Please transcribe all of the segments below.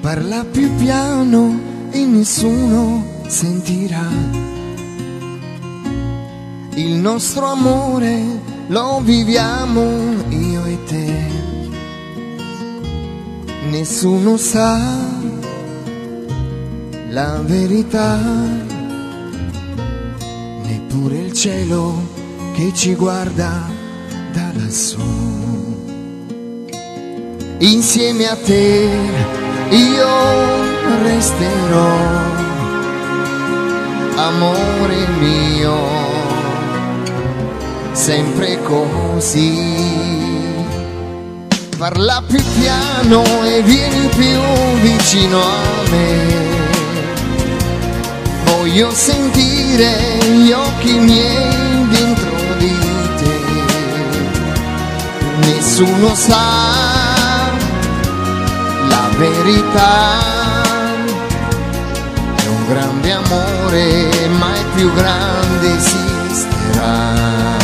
Parla più piano e nessuno sentirà. Il nostro amore lo viviamo io e te. Nessuno sa la verità, neppure il cielo che ci guarda da lassù. Insieme a te io resterò, amore mio, sempre così. Parla più piano e vieni più vicino a me. Voglio sentire gli occhi miei dentro di te. Nessuno sa verità. È un grande amore, mai più grande esisterà.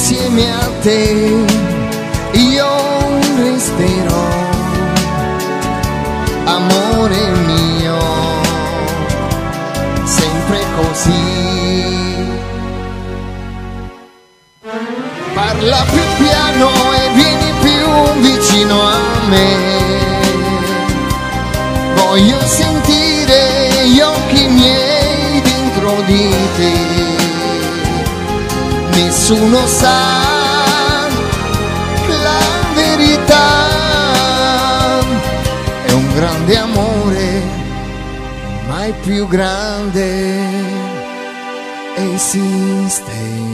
Insieme a te io resterò, amore mio, sempre così. Parla più piano e vieni più vicino a me. Voglio sentire gli occhi miei dentro di te nessuno sa la verità. È un grande amore, mai più grande esisterà.